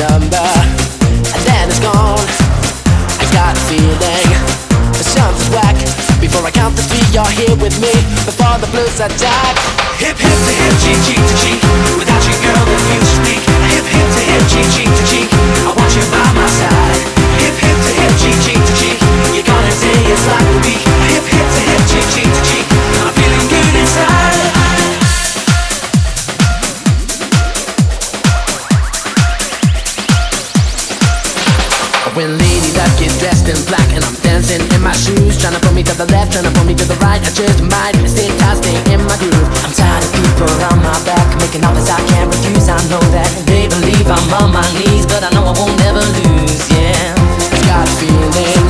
number, and then it's gone. I got a feeling something's whack. Before I count to three, you're here with me. Before the blues attack. Hip hip to hip, cheek cheek to cheek. Shoes, trying to pull me to the left, trying to pull me to the right. I just might stay tight, stay in my groove. I'm tired of people on my back, making offers I can't refuse. I know that they believe I'm on my knees, but I know I won't never lose. Yeah, I got a feeling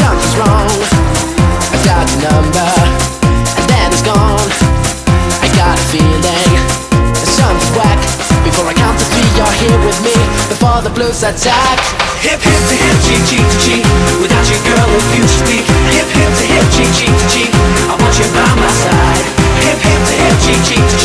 something's wrong. I got your number, and then it's gone. I got a feeling something's whack. Before I count to three, you're here with me. Before the blues attack. Hip hip to hip, cheek cheek to cheek. Without you, girl, refuse to speak. Hip hip to hip, cheek cheek to cheek. I want you by my side. Hip hip to hip, cheek cheek to cheek.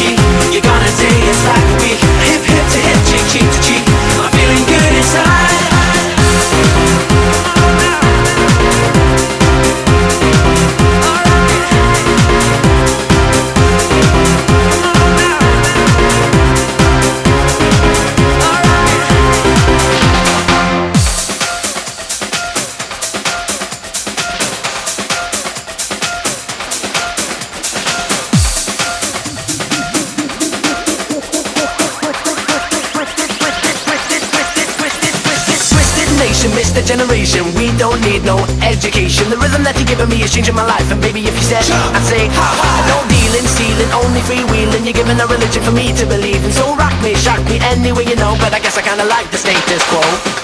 Twisted nation, Mr. Generation. We don't need no education. The rhythm that you're giving me is changing my life. And baby, if you said, I'd say, ha ha. No dealing, stealing, only freewheeling. You're giving a religion for me to believe in. So rock me, shock me, any way you know. But I guess I kinda like the status quo.